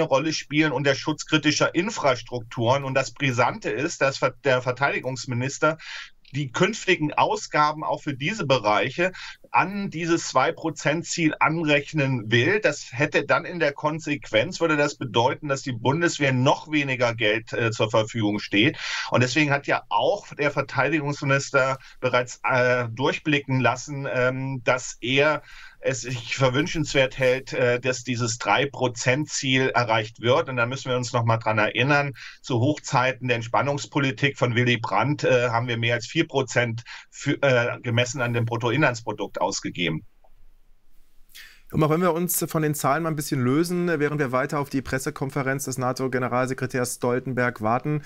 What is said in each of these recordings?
eine Rolle spielen und der Schutz kritischer Infrastrukturen. Und das Brisante ist, dass der Verteidigungsminister die künftigen Ausgaben auch für diese Bereiche an dieses 2-Prozent-Ziel anrechnen will. Das hätte dann in der Konsequenz, würde das bedeuten, dass die Bundeswehr noch weniger Geld äh, zur Verfügung steht. Und deswegen hat ja auch der Verteidigungsminister bereits äh, durchblicken lassen, ähm, dass er es sich verwünschenswert hält, äh, dass dieses 3-Prozent-Ziel erreicht wird. Und da müssen wir uns noch mal dran erinnern, zu Hochzeiten der Entspannungspolitik von Willy Brandt äh, haben wir mehr als 4 Prozent äh, gemessen an dem Bruttoinlandsprodukt ausgegeben. Und auch wenn wir uns von den Zahlen mal ein bisschen lösen, während wir weiter auf die Pressekonferenz des NATO-Generalsekretärs Stoltenberg warten,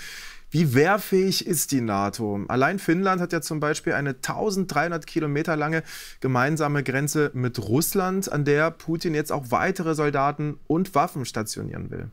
wie wehrfähig ist die NATO? Allein Finnland hat ja zum Beispiel eine 1300 Kilometer lange gemeinsame Grenze mit Russland, an der Putin jetzt auch weitere Soldaten und Waffen stationieren will.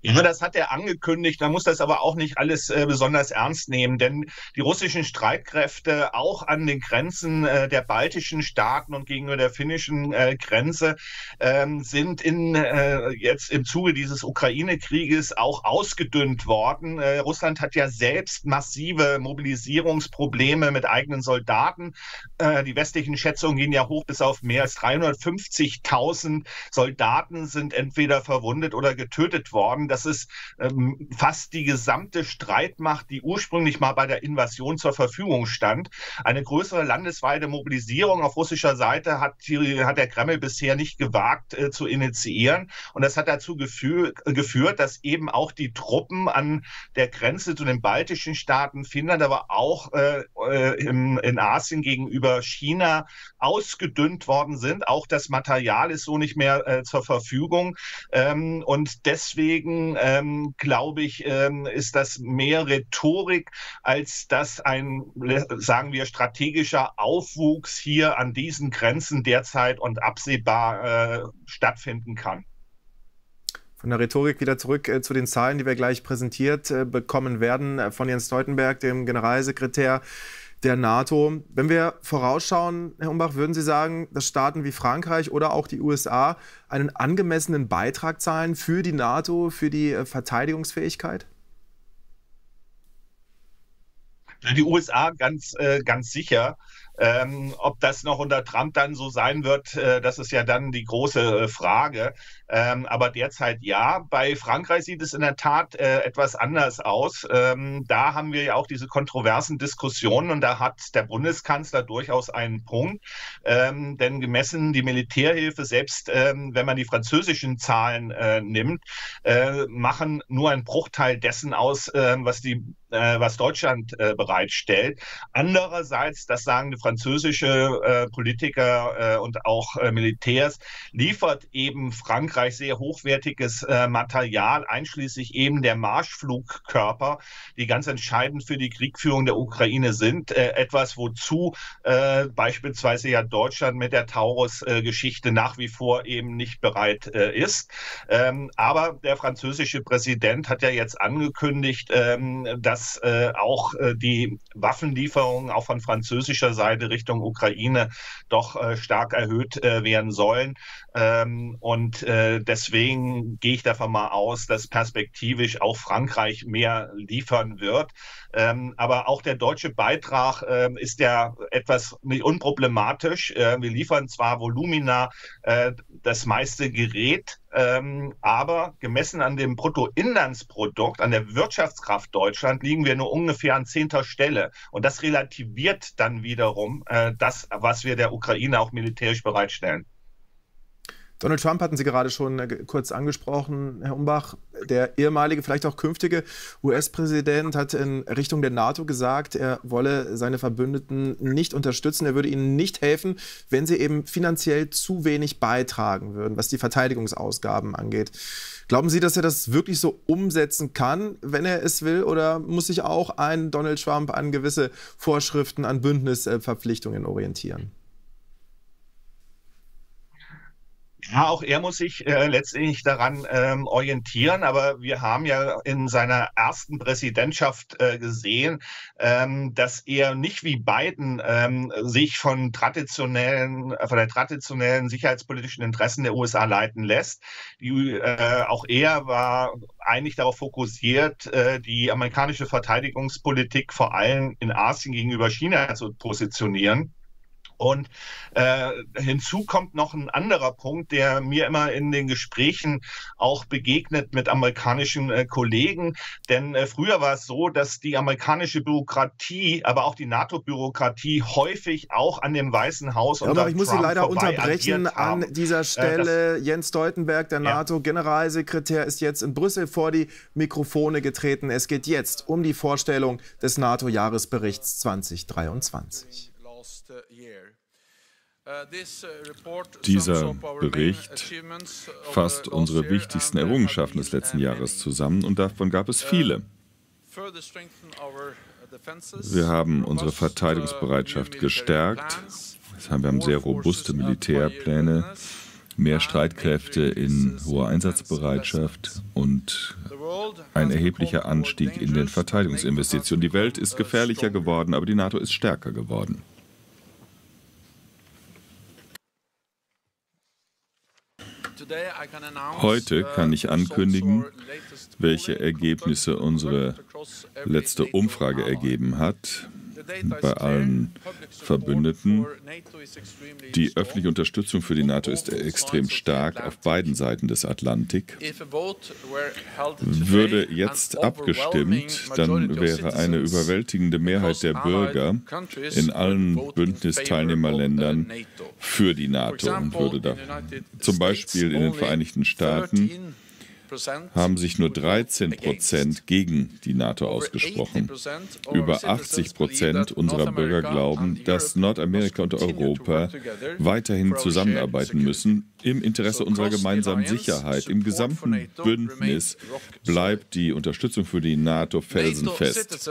Ja, das hat er angekündigt. Man muss das aber auch nicht alles äh, besonders ernst nehmen, denn die russischen Streitkräfte auch an den Grenzen äh, der baltischen Staaten und gegenüber der finnischen äh, Grenze ähm, sind in, äh, jetzt im Zuge dieses Ukraine-Krieges auch ausgedünnt worden. Äh, Russland hat ja selbst massive Mobilisierungsprobleme mit eigenen Soldaten. Äh, die westlichen Schätzungen gehen ja hoch bis auf mehr als 350.000 Soldaten sind entweder verwundet oder getötet worden das ist ähm, fast die gesamte Streitmacht, die ursprünglich mal bei der Invasion zur Verfügung stand. Eine größere landesweite Mobilisierung auf russischer Seite hat, hat der Kreml bisher nicht gewagt äh, zu initiieren. Und das hat dazu gefühl, geführt, dass eben auch die Truppen an der Grenze zu den baltischen Staaten, Finnland, aber auch äh, äh in, in Asien gegenüber China ausgedünnt worden sind. Auch das Material ist so nicht mehr äh, zur Verfügung. Ähm, und deswegen ähm, glaube ich, ähm, ist das mehr Rhetorik, als dass ein, sagen wir, strategischer Aufwuchs hier an diesen Grenzen derzeit und absehbar äh, stattfinden kann. Von der Rhetorik wieder zurück äh, zu den Zahlen, die wir gleich präsentiert äh, bekommen werden äh, von Jens Stoltenberg, dem Generalsekretär der NATO. Wenn wir vorausschauen, Herr Umbach, würden Sie sagen, dass Staaten wie Frankreich oder auch die USA einen angemessenen Beitrag zahlen für die NATO, für die äh, Verteidigungsfähigkeit? Die USA ganz, äh, ganz sicher. Ähm, ob das noch unter Trump dann so sein wird, äh, das ist ja dann die große äh, Frage. Ähm, aber derzeit ja. Bei Frankreich sieht es in der Tat äh, etwas anders aus. Ähm, da haben wir ja auch diese kontroversen Diskussionen und da hat der Bundeskanzler durchaus einen Punkt. Ähm, denn gemessen die Militärhilfe, selbst ähm, wenn man die französischen Zahlen äh, nimmt, äh, machen nur einen Bruchteil dessen aus, ähm, was die äh, was Deutschland äh, bereitstellt. Andererseits, das sagen französische äh, Politiker äh, und auch äh, Militärs, liefert eben Frankreich sehr hochwertiges äh, Material, einschließlich eben der Marschflugkörper, die ganz entscheidend für die Kriegführung der Ukraine sind. etwas, wozu beispielsweise ja Deutschland mit der Taurus-Geschichte nach wie vor eben nicht bereit ist. Ähm, aber der französische Präsident hat ja jetzt angekündigt, ähm, dass dass äh, auch äh, die Waffenlieferungen auch von französischer Seite Richtung Ukraine doch äh, stark erhöht äh, werden sollen. Ähm, und äh, deswegen gehe ich davon mal aus, dass perspektivisch auch Frankreich mehr liefern wird. Ähm, aber auch der deutsche Beitrag äh, ist ja etwas nicht unproblematisch. Äh, wir liefern zwar Volumina, äh, das meiste Gerät, ähm, aber gemessen an dem Bruttoinlandsprodukt, an der Wirtschaftskraft Deutschland, liegen wir nur ungefähr an zehnter Stelle. Und das relativiert dann wiederum äh, das, was wir der Ukraine auch militärisch bereitstellen. Donald Trump hatten Sie gerade schon äh, kurz angesprochen, Herr Umbach. Der ehemalige, vielleicht auch künftige US-Präsident hat in Richtung der NATO gesagt, er wolle seine Verbündeten nicht unterstützen. Er würde ihnen nicht helfen, wenn sie eben finanziell zu wenig beitragen würden, was die Verteidigungsausgaben angeht. Glauben Sie, dass er das wirklich so umsetzen kann, wenn er es will? Oder muss sich auch ein Donald Trump an gewisse Vorschriften, an Bündnisverpflichtungen orientieren? Ja, auch er muss sich äh, letztendlich daran ähm, orientieren, aber wir haben ja in seiner ersten Präsidentschaft äh, gesehen, ähm, dass er nicht wie Biden ähm, sich von traditionellen, von der traditionellen sicherheitspolitischen Interessen der USA leiten lässt. Die, äh, auch er war eigentlich darauf fokussiert, äh, die amerikanische Verteidigungspolitik vor allem in Asien gegenüber China zu positionieren. Und äh, hinzu kommt noch ein anderer Punkt, der mir immer in den Gesprächen auch begegnet mit amerikanischen äh, Kollegen. Denn äh, früher war es so, dass die amerikanische Bürokratie, aber auch die NATO-Bürokratie häufig auch an dem Weißen Haus ja, aber ich muss Sie leider unterbrechen an dieser äh, Stelle. Äh, Jens Stoltenberg, der ja. NATO-Generalsekretär, ist jetzt in Brüssel vor die Mikrofone getreten. Es geht jetzt um die Vorstellung des NATO-Jahresberichts 2023. Uh, Dieser Bericht fasst unsere wichtigsten Errungenschaften des letzten Jahres zusammen und davon gab es uh, viele. Wir haben unsere uh, Verteidigungsbereitschaft gestärkt. Wir haben sehr robuste Militärpläne, mehr Streitkräfte in hoher Einsatzbereitschaft und ein erheblicher Anstieg in den Verteidigungsinvestitionen. Die Welt ist gefährlicher geworden, aber die NATO ist stärker geworden. Heute kann ich ankündigen, welche Ergebnisse unsere letzte Umfrage ergeben hat bei allen Verbündeten. Die öffentliche Unterstützung für die NATO ist extrem stark auf beiden Seiten des Atlantik. Würde jetzt abgestimmt, dann wäre eine überwältigende Mehrheit der Bürger in allen Bündnisteilnehmerländern für die NATO und würde da zum Beispiel in den Vereinigten Staaten haben sich nur 13 Prozent gegen die NATO ausgesprochen. Über 80 Prozent unserer Bürger glauben, dass Nordamerika und Europa weiterhin zusammenarbeiten müssen im Interesse unserer gemeinsamen Sicherheit. Im gesamten Bündnis bleibt die Unterstützung für die NATO felsenfest.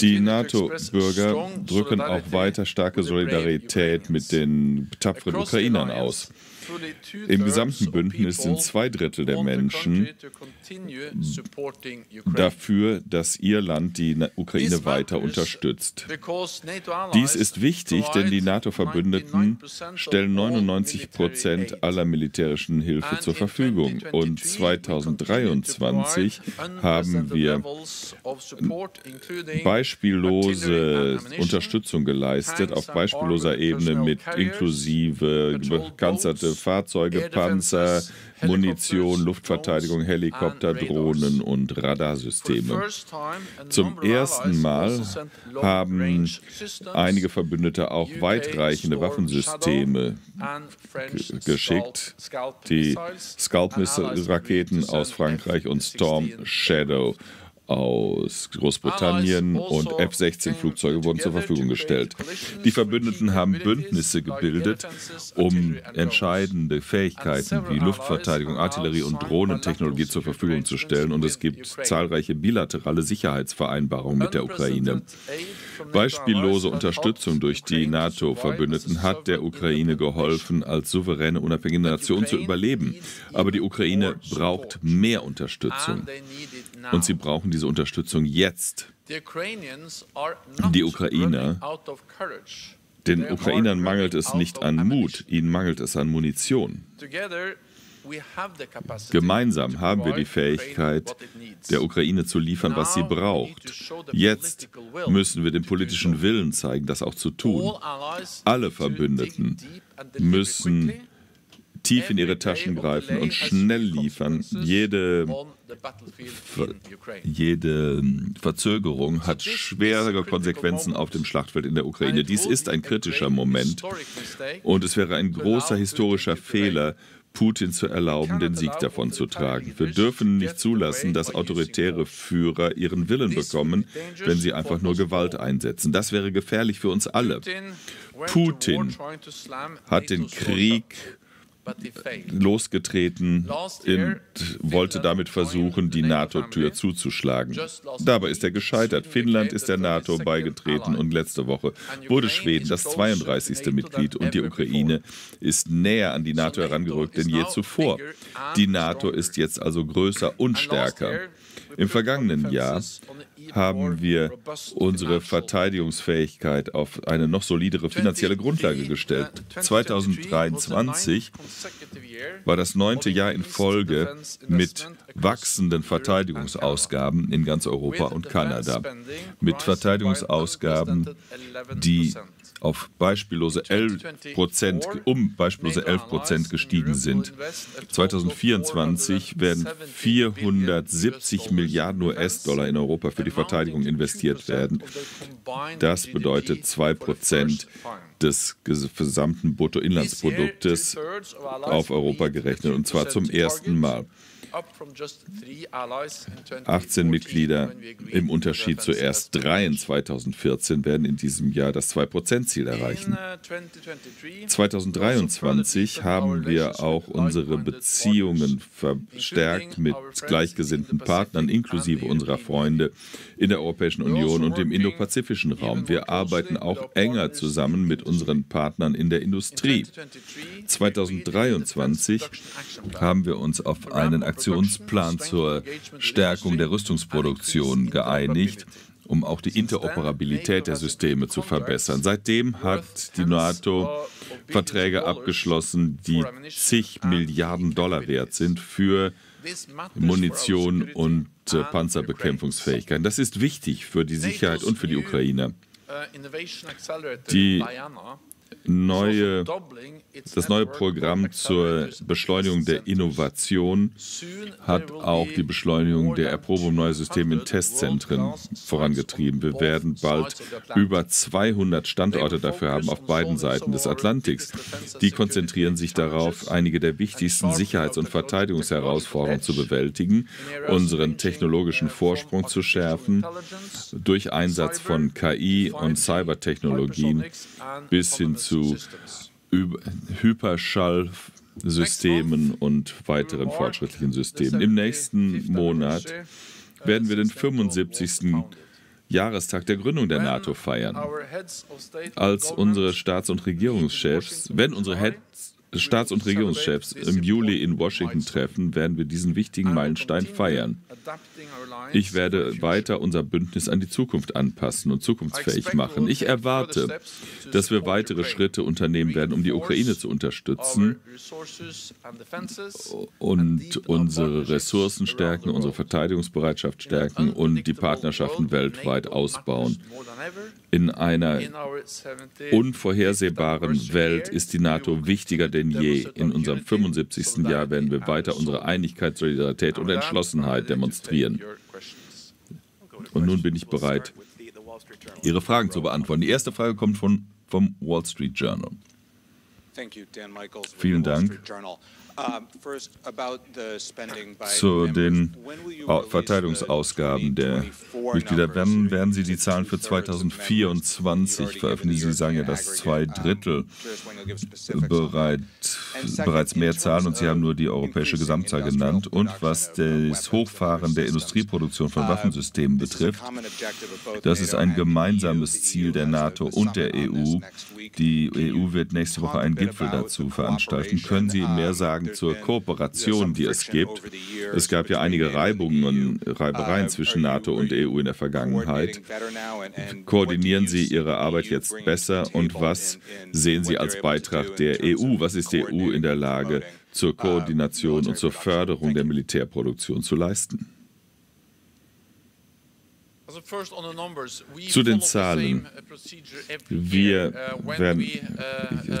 Die NATO-Bürger drücken auch weiter starke Solidarität mit den tapferen Ukrainern aus. Im gesamten Bündnis sind zwei Drittel der Menschen dafür, dass ihr Land die Ukraine weiter unterstützt. Dies ist wichtig, denn die NATO-Verbündeten stellen 99 Prozent aller militärischen Hilfe zur Verfügung. Und 2023 haben wir beispiellose Unterstützung geleistet, auf beispielloser Ebene mit inklusive gepanzerte Fahrzeuge, Panzer, Munition, Luftverteidigung, Helikopter, Drohnen und Radarsysteme. Zum ersten Mal haben einige Verbündete auch weitreichende Waffensysteme geschickt. Die Scalp-Raketen aus Frankreich und Storm Shadow aus Großbritannien und F-16-Flugzeuge wurden zur Verfügung gestellt. Die Verbündeten haben Bündnisse gebildet, um entscheidende Fähigkeiten wie Luftverteidigung, Artillerie und Drohnentechnologie zur Verfügung zu stellen. Und es gibt zahlreiche bilaterale Sicherheitsvereinbarungen mit der Ukraine. Beispiellose Unterstützung durch die NATO-Verbündeten hat der Ukraine geholfen, als souveräne, unabhängige Nation zu überleben. Aber die Ukraine braucht mehr Unterstützung. Und sie brauchen diese Unterstützung jetzt. Die Ukrainer, den Ukrainern mangelt es nicht an Mut, ihnen mangelt es an Munition. Gemeinsam haben wir die Fähigkeit, der Ukraine zu liefern, was sie braucht. Jetzt müssen wir den politischen Willen zeigen, das auch zu tun. Alle Verbündeten müssen tief in ihre Taschen greifen und schnell liefern. Jede, jede Verzögerung hat schwere Konsequenzen auf dem Schlachtfeld in der Ukraine. Dies ist ein kritischer Moment und es wäre ein großer historischer Fehler, Putin zu erlauben, den Sieg davon zu tragen. Wir dürfen nicht zulassen, dass autoritäre Führer ihren Willen bekommen, wenn sie einfach nur Gewalt einsetzen. Das wäre gefährlich für uns alle. Putin hat den Krieg losgetreten und wollte damit versuchen, die NATO-Tür zuzuschlagen. Dabei ist er gescheitert. Finnland ist der NATO beigetreten und letzte Woche wurde Schweden das 32. Mitglied und die Ukraine ist näher an die NATO herangerückt denn je zuvor. Die NATO ist jetzt also größer und stärker. Im vergangenen Jahr haben wir unsere Verteidigungsfähigkeit auf eine noch solidere finanzielle Grundlage gestellt. 2023 war das neunte Jahr in Folge mit wachsenden Verteidigungsausgaben in ganz Europa und Kanada. Mit Verteidigungsausgaben, die auf beispiellose 11 Prozent, um beispiellose 11 Prozent gestiegen sind. 2024 werden 470 Milliarden US-Dollar in Europa für die Verteidigung investiert werden. Das bedeutet 2 Prozent des gesamten Bruttoinlandsproduktes auf Europa gerechnet und zwar zum ersten Mal. 18 Mitglieder im Unterschied zu erst drei in 2014 werden in diesem Jahr das 2%-Ziel erreichen. 2023 uh, haben wir auch unsere Beziehungen verstärkt mit gleichgesinnten Partnern, inklusive unserer Freunde in der Europäischen Union und im indopazifischen Raum. Wir arbeiten auch enger zusammen mit unseren Partnern in der Industrie. 2023 haben wir uns auf einen Aktion Aktionsplan zur Stärkung der Rüstungsproduktion geeinigt, um auch die Interoperabilität der Systeme zu verbessern. Seitdem hat die NATO Verträge abgeschlossen, die zig Milliarden Dollar wert sind für Munition und äh, Panzerbekämpfungsfähigkeit. Das ist wichtig für die Sicherheit und für die Ukrainer. Die neue, das neue Programm zur Beschleunigung der Innovation hat auch die Beschleunigung der Erprobung neuer Systeme in Testzentren vorangetrieben. Wir werden bald über 200 Standorte dafür haben auf beiden Seiten des Atlantiks. Die konzentrieren sich darauf, einige der wichtigsten Sicherheits- und Verteidigungsherausforderungen zu bewältigen, unseren technologischen Vorsprung zu schärfen, durch Einsatz von KI und Cybertechnologien bis hin zu Hyperschallsystemen und weiteren fortschrittlichen Systemen. Im nächsten Monat werden wir den 75. Jahrestag der Gründung der NATO feiern. Als unsere Staats- und Regierungschefs, wenn unsere Heads Staats- und Regierungschefs im Juli in Washington treffen, werden wir diesen wichtigen Meilenstein feiern. Ich werde weiter unser Bündnis an die Zukunft anpassen und zukunftsfähig machen. Ich erwarte, dass wir weitere Schritte unternehmen werden, um die Ukraine zu unterstützen und unsere Ressourcen stärken, unsere Verteidigungsbereitschaft stärken und die Partnerschaften weltweit ausbauen. In einer unvorhersehbaren Welt ist die NATO wichtiger denn je. In unserem 75. Jahr werden wir weiter unsere Einigkeit, Solidarität und Entschlossenheit demonstrieren. Und nun bin ich bereit, Ihre Fragen zu beantworten. Die erste Frage kommt von, vom Wall Street Journal. Vielen Dank. Zu den Verteidigungsausgaben der Mitglieder. Wann werden Sie die Zahlen für 2024 veröffentlichen? Sie sagen ja, dass zwei Drittel bereit, bereits mehr zahlen und Sie haben nur die europäische Gesamtzahl genannt. Und was das Hochfahren der Industrieproduktion von Waffensystemen betrifft, das ist ein gemeinsames Ziel der NATO und der EU. Die EU wird nächste Woche einen Gipfel dazu veranstalten. Können Sie mehr sagen zur Kooperation, die es gibt? Es gab ja einige Reibungen, Reibereien zwischen NATO und EU in der Vergangenheit. Koordinieren Sie Ihre Arbeit jetzt besser und was sehen Sie als Beitrag der EU? Was ist die EU in der Lage, zur Koordination und zur Förderung der Militärproduktion zu leisten? Zu den Zahlen. Wir werden,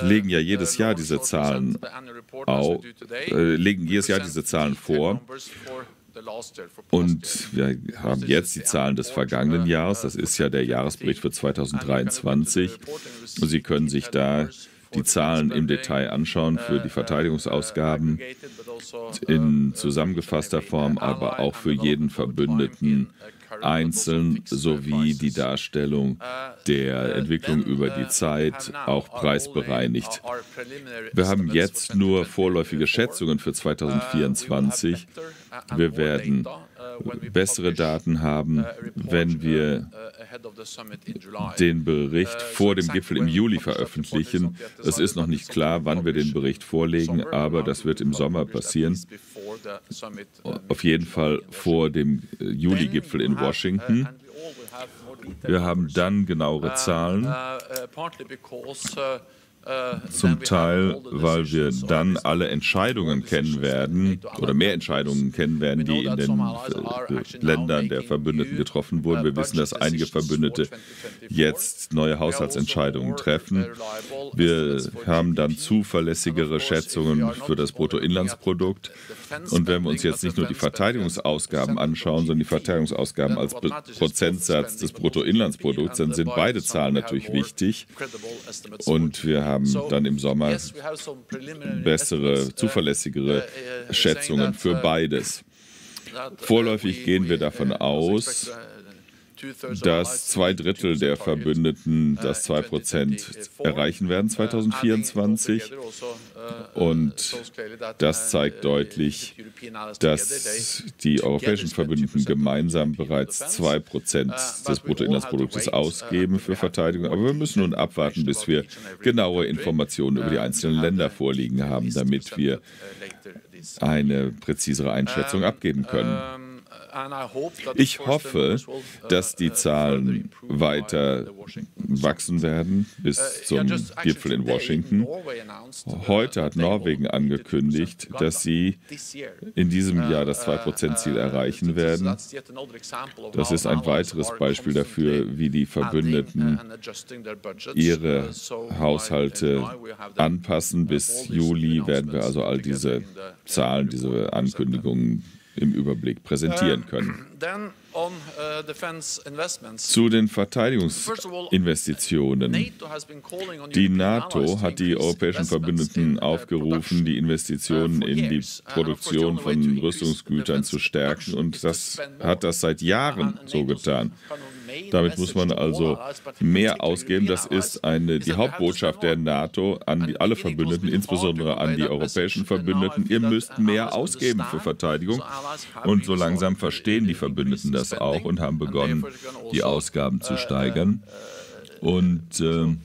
legen ja jedes Jahr diese Zahlen auf, äh, legen jedes Jahr diese Zahlen vor. Und wir haben jetzt die Zahlen des vergangenen Jahres. Das ist ja der Jahresbericht für 2023. Und Sie können sich da die Zahlen im Detail anschauen für die Verteidigungsausgaben in zusammengefasster Form, aber auch für jeden Verbündeten einzeln sowie die Darstellung der Entwicklung über die Zeit auch preisbereinigt. Wir haben jetzt nur vorläufige Schätzungen für 2024. Wir werden bessere Daten haben, wenn wir den Bericht vor dem Gipfel im Juli veröffentlichen. Es ist noch nicht klar, wann wir den Bericht vorlegen, aber das wird im Sommer passieren. Auf jeden Fall vor dem Juli-Gipfel in Washington. Wir haben dann genauere Zahlen. Zum Teil, weil wir dann alle Entscheidungen kennen werden oder mehr Entscheidungen kennen werden, die in den Ländern der Verbündeten getroffen wurden. Wir wissen, dass einige Verbündete jetzt neue Haushaltsentscheidungen treffen. Wir haben dann zuverlässigere Schätzungen für das Bruttoinlandsprodukt. Und wenn wir uns jetzt nicht nur die Verteidigungsausgaben anschauen, sondern die Verteidigungsausgaben als Prozentsatz des Bruttoinlandsprodukts, dann sind beide Zahlen natürlich wichtig. Und wir haben dann im Sommer bessere, zuverlässigere Schätzungen für beides. Vorläufig gehen wir davon aus, dass zwei Drittel der Verbündeten das 2% erreichen werden 2024. Und das zeigt deutlich, dass die europäischen Verbündeten gemeinsam bereits 2% des Bruttoinlandsproduktes ausgeben für Verteidigung. Aber wir müssen nun abwarten, bis wir genaue Informationen über die einzelnen Länder vorliegen haben, damit wir eine präzisere Einschätzung abgeben können. Ich hoffe, dass die Zahlen weiter wachsen werden bis uh, zum Gipfel in Washington. Heute hat Norwegen angekündigt, dass sie in diesem Jahr das 2%-Ziel uh, uh, erreichen werden. Das ist ein weiteres Beispiel dafür, wie die Verbündeten ihre Haushalte anpassen. Bis Juli werden wir also all diese Zahlen, diese Ankündigungen im Überblick präsentieren können. Uh, Zu den Verteidigungsinvestitionen. Die NATO hat die europäischen Verbündeten aufgerufen, die Investitionen in die Produktion von Rüstungsgütern zu stärken und das hat das seit Jahren so getan. Damit muss man also mehr ausgeben. Das ist eine, die Hauptbotschaft der NATO an alle Verbündeten, insbesondere an die europäischen Verbündeten. Ihr müsst mehr ausgeben für Verteidigung. Und so langsam verstehen die Verbündeten das auch und haben begonnen, die Ausgaben zu steigern. Und äh,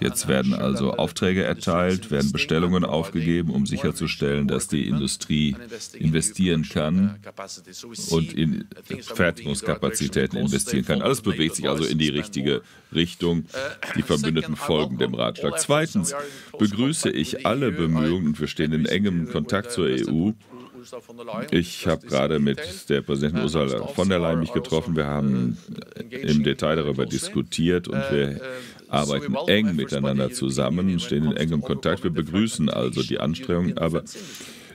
Jetzt werden also Aufträge erteilt, werden Bestellungen aufgegeben, um sicherzustellen, dass die Industrie investieren kann und in Fertigungskapazitäten investieren kann. Alles bewegt sich also in die richtige Richtung. Die Verbündeten folgen dem Ratschlag. Zweitens begrüße ich alle Bemühungen, und wir stehen in engem Kontakt zur EU, ich habe gerade mit der Präsidentin Ursula von der Leyen mich getroffen. Wir haben im Detail darüber diskutiert und wir arbeiten eng miteinander zusammen, stehen in engem Kontakt. Wir begrüßen also die Anstrengungen, aber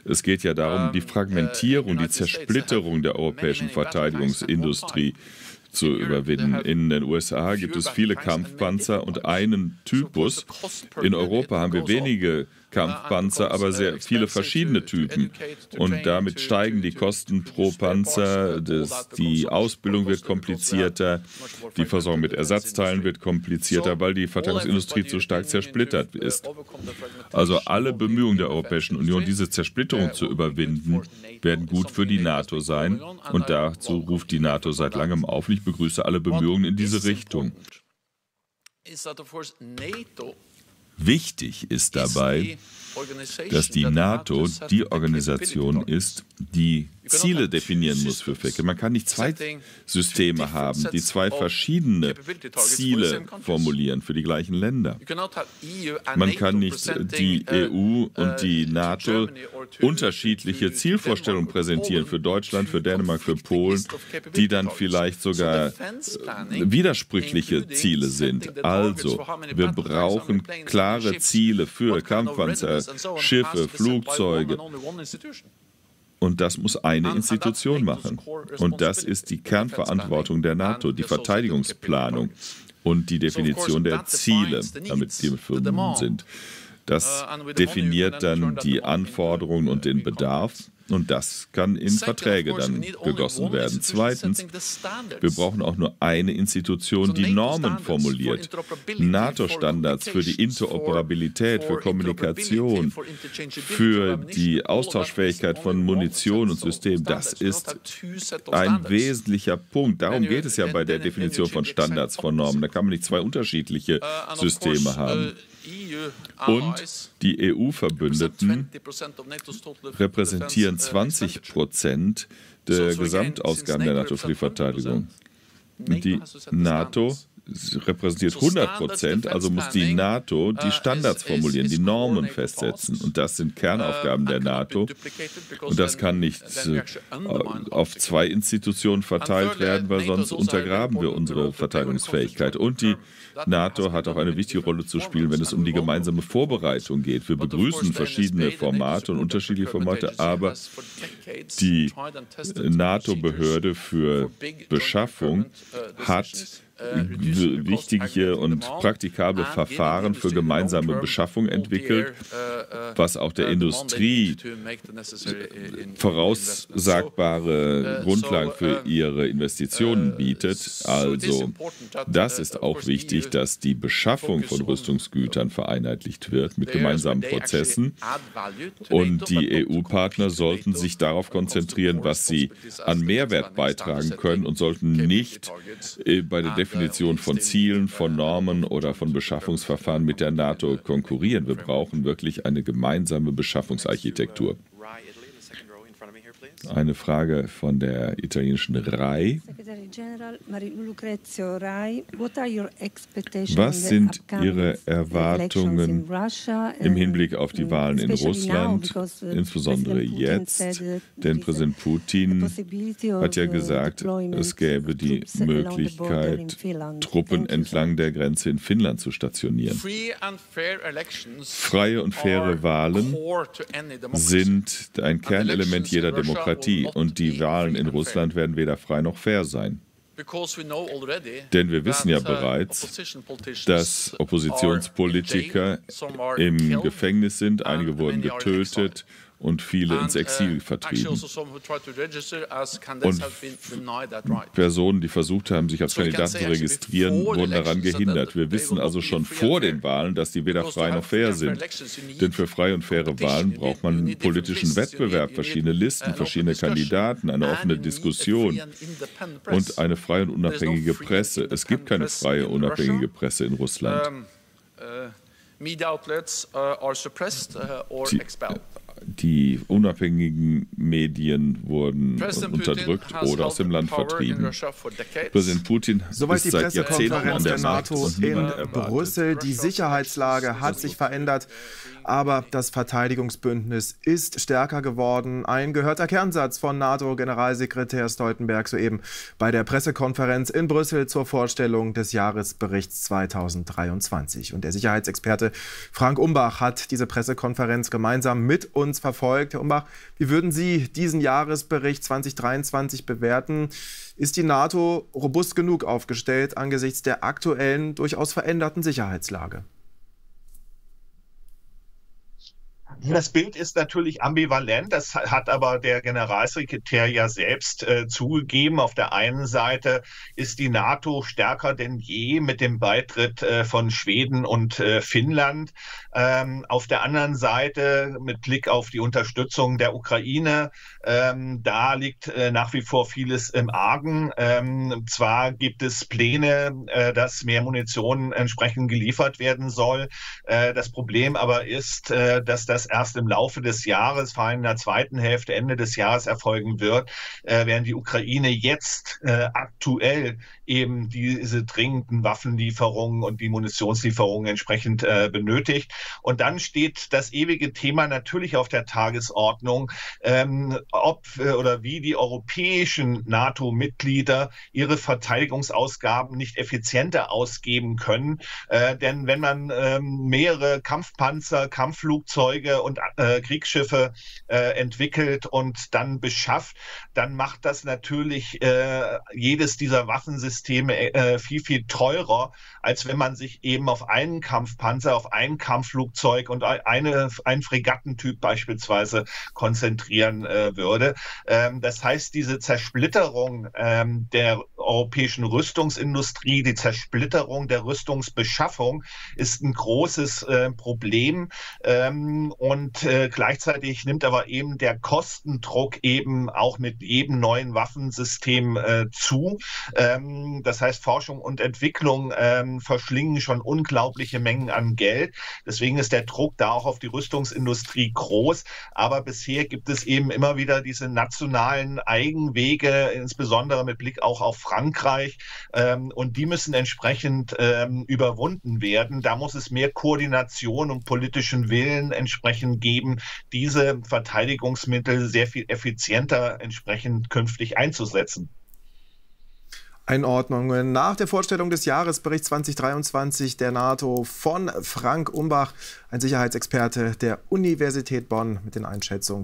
es geht ja darum, die Fragmentierung, die Zersplitterung der europäischen Verteidigungsindustrie zu überwinden. In den USA gibt es viele Kampfpanzer und einen Typus. In Europa haben wir wenige Kampfpanzer, aber sehr viele verschiedene Typen. Und damit steigen die Kosten pro Panzer, das, die Ausbildung wird komplizierter, die Versorgung mit Ersatzteilen wird komplizierter, weil die Verteidigungsindustrie zu stark zersplittert ist. Also alle Bemühungen der Europäischen Union, diese Zersplitterung zu überwinden, werden gut für die NATO sein. Und dazu ruft die NATO seit langem auf. Und ich begrüße alle Bemühungen in diese Richtung. Wichtig ist dabei, dass die NATO die Organisation ist, die Ziele definieren muss für FECE. Man kann nicht zwei Systeme haben, die zwei verschiedene Ziele formulieren für die gleichen Länder. Man kann nicht die EU und die NATO unterschiedliche Zielvorstellungen präsentieren für Deutschland, für Dänemark, für Polen, die dann vielleicht sogar widersprüchliche Ziele sind. Also, wir brauchen klare Ziele für Kampfpanzer, Schiffe, Flugzeuge. Und das muss eine Institution machen. Und das ist die Kernverantwortung der NATO, die Verteidigungsplanung und die Definition der Ziele, damit die verbunden sind. Das uh, definiert dann die Anforderungen und den Bedarf. Und das kann in Verträge dann gegossen werden. Zweitens, wir brauchen auch nur eine Institution, die Normen formuliert. NATO-Standards für die Interoperabilität, für Kommunikation, für die Austauschfähigkeit von Munition und Systemen. Das ist ein wesentlicher Punkt. Darum geht es ja bei der Definition von Standards, von Normen. Da kann man nicht zwei unterschiedliche uh, Systeme haben. Uh, und die EU-Verbündeten repräsentieren 20 Prozent der Gesamtausgaben der NATO für die Verteidigung. Die NATO repräsentiert 100 Prozent, also muss die NATO die uh, Standards formulieren, die Normen festsetzen. Und das sind Kernaufgaben uh, der NATO. Und das kann nicht äh, auf zwei Institutionen verteilt werden, weil sonst untergraben wir unsere Verteidigungsfähigkeit. Und die NATO hat auch eine wichtige Rolle zu spielen, wenn es um die gemeinsame Vorbereitung geht. Wir begrüßen verschiedene Formate und unterschiedliche Formate, aber die NATO-Behörde für Beschaffung hat wichtige und praktikable Verfahren für gemeinsame Beschaffung entwickelt, was auch der Industrie voraussagbare Grundlagen für ihre Investitionen bietet. Also das ist auch wichtig, dass die Beschaffung von Rüstungsgütern vereinheitlicht wird mit gemeinsamen Prozessen. Und die EU-Partner sollten sich darauf konzentrieren, was sie an Mehrwert beitragen können und sollten nicht bei der Definition von Zielen, von Normen oder von Beschaffungsverfahren mit der NATO konkurrieren. Wir brauchen wirklich eine gemeinsame Beschaffungsarchitektur. Eine Frage von der italienischen RAI. Was sind Ihre Erwartungen im Hinblick auf die Wahlen in Russland, insbesondere jetzt? Denn Präsident Putin hat ja gesagt, es gäbe die Möglichkeit, Truppen entlang der Grenze in Finnland zu stationieren. Freie und faire Wahlen sind ein Kernelement jeder Demokratie. Demokratie und die Wahlen in Russland werden weder frei noch fair sein. Denn wir wissen ja uh, bereits, dass Oppositionspolitiker im Gefängnis sind, einige wurden getötet und viele ins Exil uh, vertrieben. Also und Personen, die versucht haben, sich als Kandidaten zu registrieren, wurden daran gehindert. Wir wissen also schon vor den Wahlen, dass die weder frei noch fair sind. Denn für freie und faire Wahlen braucht man politischen Wettbewerb, verschiedene Listen, verschiedene Kandidaten, eine offene Diskussion und eine freie und unabhängige Presse. Es gibt keine freie, und unabhängige Presse in Russland. Uh, die unabhängigen Medien wurden unterdrückt oder aus dem Land vertrieben. Präsident Putin Soweit ist die seit Jahrzehnten an der, der NATO in Brüssel. Die Sicherheitslage hat sich verändert aber das Verteidigungsbündnis ist stärker geworden. Ein gehörter Kernsatz von NATO-Generalsekretär Stoltenberg soeben bei der Pressekonferenz in Brüssel zur Vorstellung des Jahresberichts 2023. Und der Sicherheitsexperte Frank Umbach hat diese Pressekonferenz gemeinsam mit uns verfolgt. Herr Umbach, wie würden Sie diesen Jahresbericht 2023 bewerten? Ist die NATO robust genug aufgestellt angesichts der aktuellen, durchaus veränderten Sicherheitslage? Das Bild ist natürlich ambivalent. Das hat aber der Generalsekretär ja selbst äh, zugegeben. Auf der einen Seite ist die NATO stärker denn je mit dem Beitritt äh, von Schweden und äh, Finnland. Ähm, auf der anderen Seite mit Blick auf die Unterstützung der Ukraine, ähm, da liegt äh, nach wie vor vieles im Argen. Ähm, zwar gibt es Pläne, äh, dass mehr Munition entsprechend geliefert werden soll. Äh, das Problem aber ist, dass das erst im Laufe des Jahres, vor allem in der zweiten Hälfte, Ende des Jahres erfolgen wird, äh, während die Ukraine jetzt äh, aktuell eben diese dringenden Waffenlieferungen und die Munitionslieferungen entsprechend äh, benötigt. Und dann steht das ewige Thema natürlich auf der Tagesordnung, ähm, ob äh, oder wie die europäischen NATO-Mitglieder ihre Verteidigungsausgaben nicht effizienter ausgeben können. Äh, denn wenn man ähm, mehrere Kampfpanzer, Kampfflugzeuge und äh, Kriegsschiffe äh, entwickelt und dann beschafft, dann macht das natürlich äh, jedes dieser Waffensysteme äh, viel, viel teurer, als wenn man sich eben auf einen Kampfpanzer, auf ein Kampfflugzeug und eine, einen Fregattentyp beispielsweise konzentrieren äh, würde. Ähm, das heißt, diese Zersplitterung ähm, der europäischen Rüstungsindustrie, die Zersplitterung der Rüstungsbeschaffung ist ein großes äh, Problem. Ähm, und äh, gleichzeitig nimmt aber eben der Kostendruck eben auch mit jedem neuen Waffensystem äh, zu. Ähm, das heißt, Forschung und Entwicklung ähm, verschlingen schon unglaubliche Mengen an Geld. Deswegen ist der Druck da auch auf die Rüstungsindustrie groß. Aber bisher gibt es eben immer wieder diese nationalen Eigenwege, insbesondere mit Blick auch auf Frankreich. Ähm, und die müssen entsprechend ähm, überwunden werden. Da muss es mehr Koordination und politischen Willen entsprechend geben, diese Verteidigungsmittel sehr viel effizienter entsprechend künftig einzusetzen. Einordnungen nach der Vorstellung des Jahresberichts 2023 der NATO von Frank Umbach, ein Sicherheitsexperte der Universität Bonn mit den Einschätzungen.